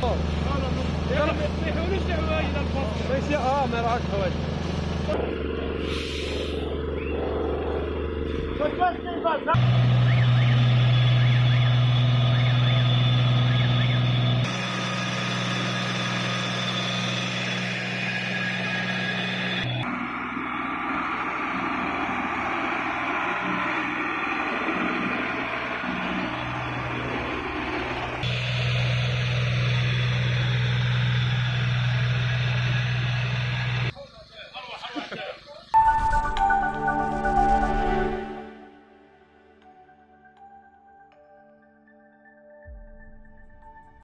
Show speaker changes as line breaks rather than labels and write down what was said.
ما
يحولوش
Thank you.